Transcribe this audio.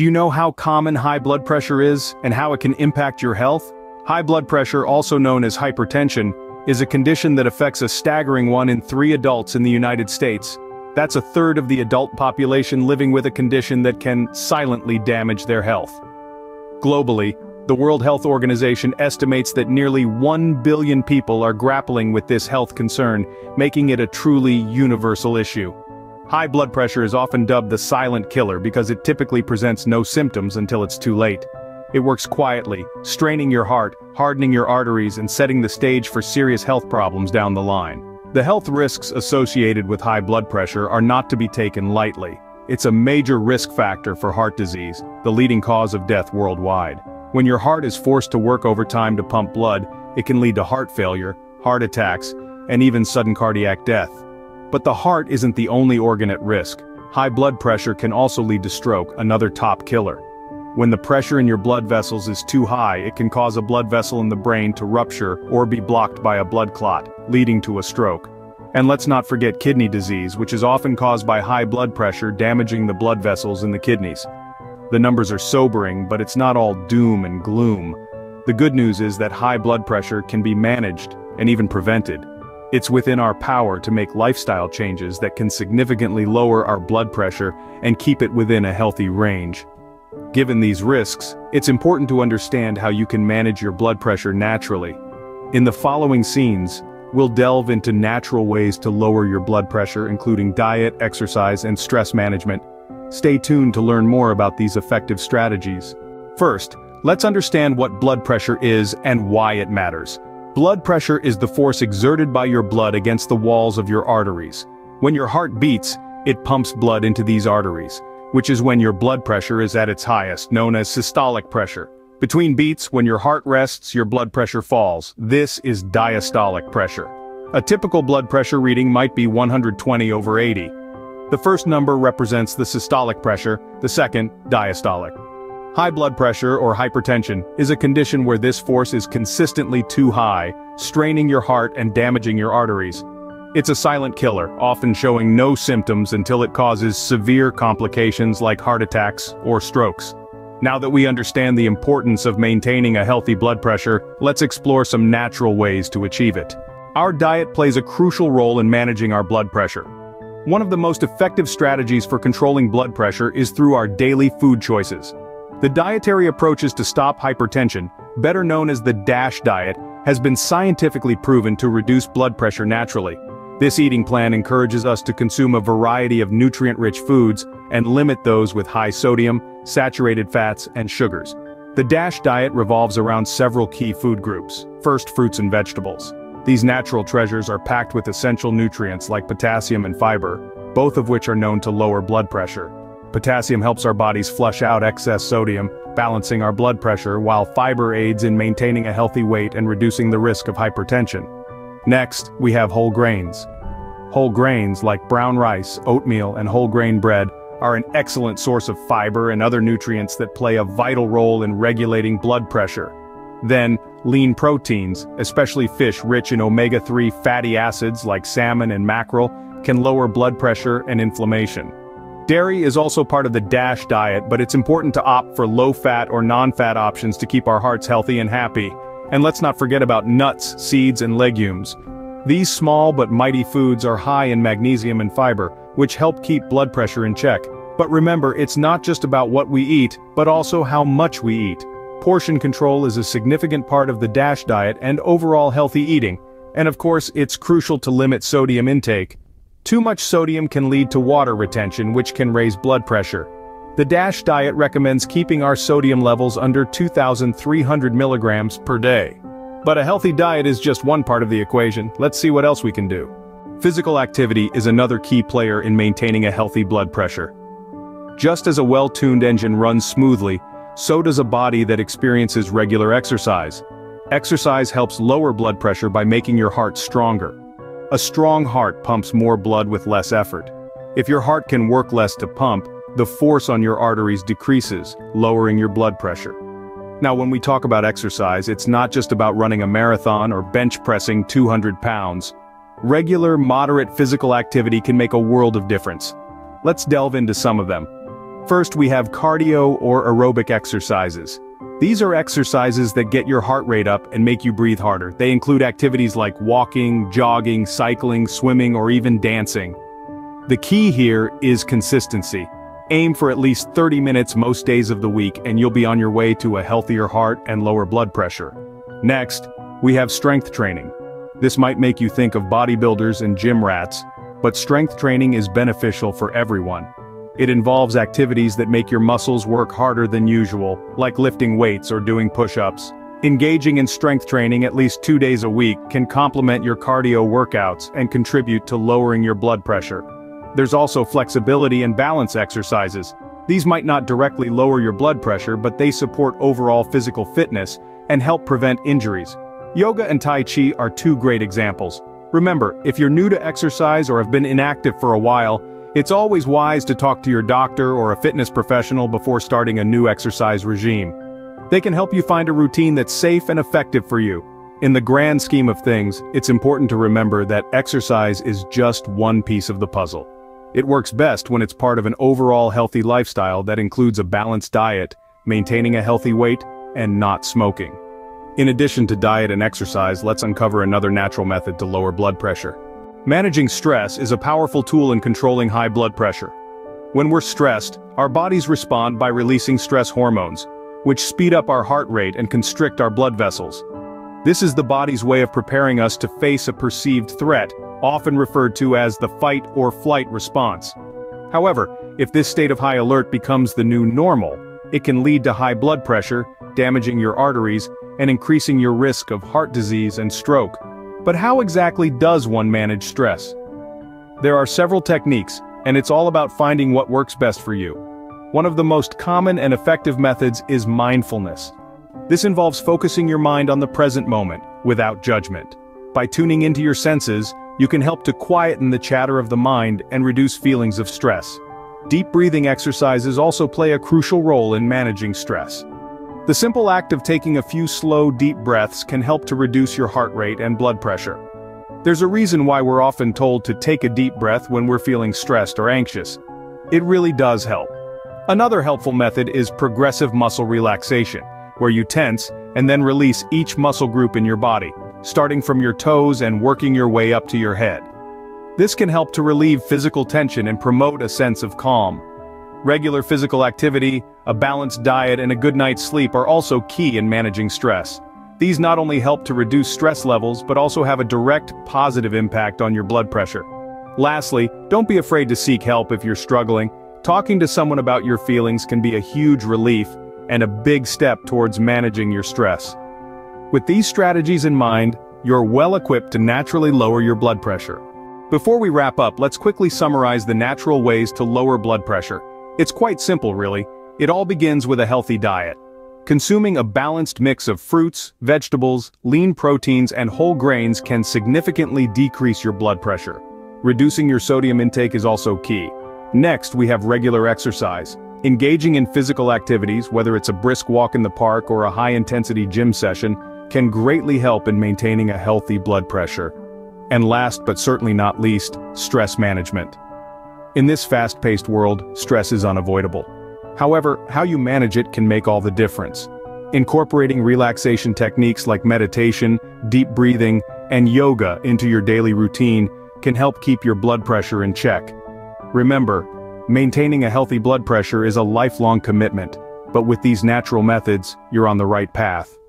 Do you know how common high blood pressure is and how it can impact your health? High blood pressure, also known as hypertension, is a condition that affects a staggering one in three adults in the United States. That's a third of the adult population living with a condition that can silently damage their health. Globally, the World Health Organization estimates that nearly 1 billion people are grappling with this health concern, making it a truly universal issue. High blood pressure is often dubbed the silent killer because it typically presents no symptoms until it's too late. It works quietly, straining your heart, hardening your arteries and setting the stage for serious health problems down the line. The health risks associated with high blood pressure are not to be taken lightly. It's a major risk factor for heart disease, the leading cause of death worldwide. When your heart is forced to work overtime to pump blood, it can lead to heart failure, heart attacks, and even sudden cardiac death. But the heart isn't the only organ at risk. High blood pressure can also lead to stroke, another top killer. When the pressure in your blood vessels is too high it can cause a blood vessel in the brain to rupture or be blocked by a blood clot, leading to a stroke. And let's not forget kidney disease which is often caused by high blood pressure damaging the blood vessels in the kidneys. The numbers are sobering but it's not all doom and gloom. The good news is that high blood pressure can be managed, and even prevented. It's within our power to make lifestyle changes that can significantly lower our blood pressure and keep it within a healthy range. Given these risks, it's important to understand how you can manage your blood pressure naturally. In the following scenes, we'll delve into natural ways to lower your blood pressure including diet, exercise, and stress management. Stay tuned to learn more about these effective strategies. First, let's understand what blood pressure is and why it matters. Blood pressure is the force exerted by your blood against the walls of your arteries. When your heart beats, it pumps blood into these arteries which is when your blood pressure is at its highest, known as systolic pressure. Between beats, when your heart rests, your blood pressure falls. This is diastolic pressure. A typical blood pressure reading might be 120 over 80. The first number represents the systolic pressure, the second, diastolic. High blood pressure or hypertension is a condition where this force is consistently too high, straining your heart and damaging your arteries. It's a silent killer, often showing no symptoms until it causes severe complications like heart attacks or strokes. Now that we understand the importance of maintaining a healthy blood pressure, let's explore some natural ways to achieve it. Our diet plays a crucial role in managing our blood pressure. One of the most effective strategies for controlling blood pressure is through our daily food choices. The dietary approaches to stop hypertension, better known as the DASH diet, has been scientifically proven to reduce blood pressure naturally. This eating plan encourages us to consume a variety of nutrient-rich foods and limit those with high sodium, saturated fats, and sugars. The DASH diet revolves around several key food groups. First, fruits and vegetables. These natural treasures are packed with essential nutrients like potassium and fiber, both of which are known to lower blood pressure. Potassium helps our bodies flush out excess sodium, balancing our blood pressure, while fiber aids in maintaining a healthy weight and reducing the risk of hypertension. Next, we have whole grains. Whole grains like brown rice, oatmeal, and whole grain bread are an excellent source of fiber and other nutrients that play a vital role in regulating blood pressure. Then, lean proteins, especially fish rich in omega-3 fatty acids like salmon and mackerel, can lower blood pressure and inflammation. Dairy is also part of the DASH diet but it's important to opt for low-fat or non-fat options to keep our hearts healthy and happy. And let's not forget about nuts, seeds, and legumes. These small but mighty foods are high in magnesium and fiber, which help keep blood pressure in check. But remember, it's not just about what we eat, but also how much we eat. Portion control is a significant part of the DASH diet and overall healthy eating, and of course it's crucial to limit sodium intake. Too much sodium can lead to water retention which can raise blood pressure. The DASH diet recommends keeping our sodium levels under 2,300 milligrams per day. But a healthy diet is just one part of the equation, let's see what else we can do. Physical activity is another key player in maintaining a healthy blood pressure. Just as a well-tuned engine runs smoothly, so does a body that experiences regular exercise. Exercise helps lower blood pressure by making your heart stronger. A strong heart pumps more blood with less effort. If your heart can work less to pump, the force on your arteries decreases, lowering your blood pressure. Now when we talk about exercise, it's not just about running a marathon or bench pressing 200 pounds. Regular, moderate physical activity can make a world of difference. Let's delve into some of them. First we have cardio or aerobic exercises. These are exercises that get your heart rate up and make you breathe harder. They include activities like walking, jogging, cycling, swimming, or even dancing. The key here is consistency. Aim for at least 30 minutes most days of the week and you'll be on your way to a healthier heart and lower blood pressure. Next, we have strength training. This might make you think of bodybuilders and gym rats, but strength training is beneficial for everyone. It involves activities that make your muscles work harder than usual, like lifting weights or doing push-ups. Engaging in strength training at least two days a week can complement your cardio workouts and contribute to lowering your blood pressure. There's also flexibility and balance exercises. These might not directly lower your blood pressure but they support overall physical fitness and help prevent injuries. Yoga and Tai Chi are two great examples. Remember, if you're new to exercise or have been inactive for a while, it's always wise to talk to your doctor or a fitness professional before starting a new exercise regime. They can help you find a routine that's safe and effective for you. In the grand scheme of things, it's important to remember that exercise is just one piece of the puzzle. It works best when it's part of an overall healthy lifestyle that includes a balanced diet, maintaining a healthy weight, and not smoking. In addition to diet and exercise, let's uncover another natural method to lower blood pressure. Managing stress is a powerful tool in controlling high blood pressure. When we're stressed, our bodies respond by releasing stress hormones, which speed up our heart rate and constrict our blood vessels. This is the body's way of preparing us to face a perceived threat, often referred to as the fight or flight response. However, if this state of high alert becomes the new normal, it can lead to high blood pressure, damaging your arteries, and increasing your risk of heart disease and stroke. But how exactly does one manage stress? There are several techniques, and it's all about finding what works best for you. One of the most common and effective methods is mindfulness. This involves focusing your mind on the present moment, without judgment. By tuning into your senses, you can help to quieten the chatter of the mind and reduce feelings of stress. Deep breathing exercises also play a crucial role in managing stress. The simple act of taking a few slow, deep breaths can help to reduce your heart rate and blood pressure. There's a reason why we're often told to take a deep breath when we're feeling stressed or anxious. It really does help. Another helpful method is progressive muscle relaxation, where you tense and then release each muscle group in your body, starting from your toes and working your way up to your head. This can help to relieve physical tension and promote a sense of calm. Regular physical activity, a balanced diet and a good night's sleep are also key in managing stress. These not only help to reduce stress levels but also have a direct, positive impact on your blood pressure. Lastly, don't be afraid to seek help if you're struggling. Talking to someone about your feelings can be a huge relief and a big step towards managing your stress. With these strategies in mind, you're well equipped to naturally lower your blood pressure. Before we wrap up, let's quickly summarize the natural ways to lower blood pressure. It's quite simple really, it all begins with a healthy diet. Consuming a balanced mix of fruits, vegetables, lean proteins and whole grains can significantly decrease your blood pressure. Reducing your sodium intake is also key. Next we have regular exercise. Engaging in physical activities, whether it's a brisk walk in the park or a high-intensity gym session, can greatly help in maintaining a healthy blood pressure. And last but certainly not least, stress management. In this fast-paced world, stress is unavoidable. However, how you manage it can make all the difference. Incorporating relaxation techniques like meditation, deep breathing, and yoga into your daily routine can help keep your blood pressure in check. Remember, maintaining a healthy blood pressure is a lifelong commitment, but with these natural methods, you're on the right path.